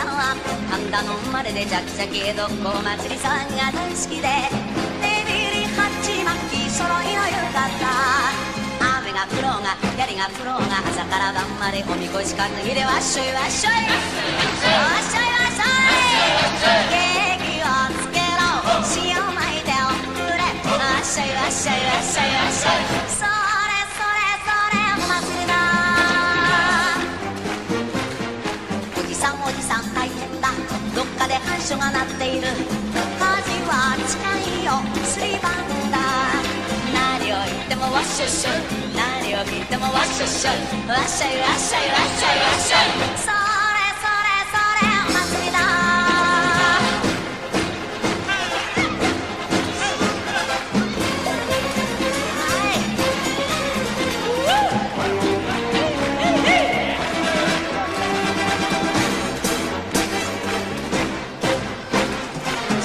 さんは神田の生まれでジャキジャキ江戸っ子祭りさんが大好きで。ビビリハチマキ揃いの浴衣雨が降ろうが槍が降ろうが朝から晩までおみこし担ぎでわっしょい。わっしょいわっしょい。わっしょい景気をつけろ。塩まいておくれ。わっしょいわっしょいわっしょいわっしょい。それそれそれお祭りだ。かで反射が鳴っている。火事は近いよ。スリバンだ。何を言ってもワッシュッシュ。何を聞いてもワッシュッシュ。いわっしゃいわっしゃいわっしょいわっしょ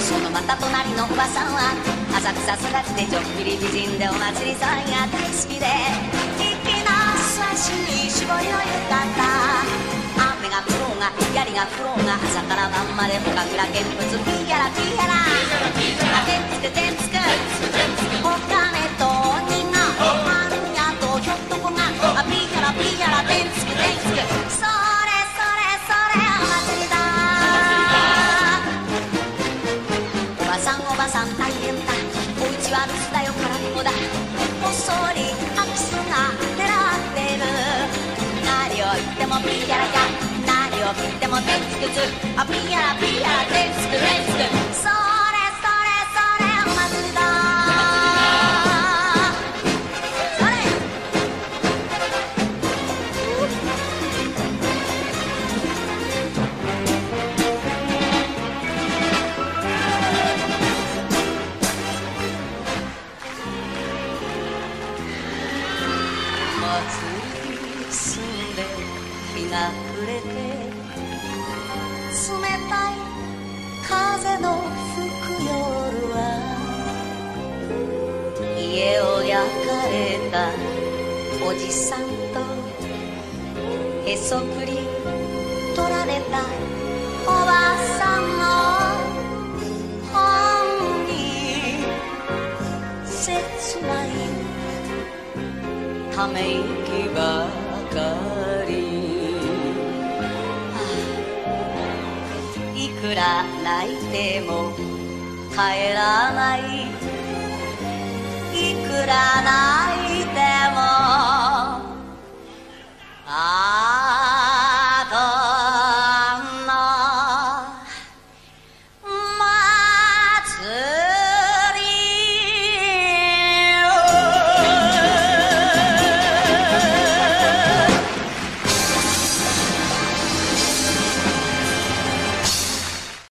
そのまた隣のおばさんは浅草育ちでちょっぴり美人でお祭り騒ぎが大好きで粋な素足に絞りの浴衣雨が降ろうが槍が降ろうが朝から晩までおかくら見物ピーヤラピーヤラてんつくてんつくお金と鬼が般若とひょっとこがピーヤラピーヤラてんつくてんつくそれそれそれお家は留守だよ空っぽだ。こっそり空き巣が狙ってる。何を言ってもピーヤラや何を言っても手つくつ。あピーヤラピーヤラ手つく手つく。それそう祭り済んで日が暮れて冷たい風の吹く夜は家を焼かれたおじさんとへそくり取られたおばさんの本に切ないため息ばかり。いくら泣いても帰らない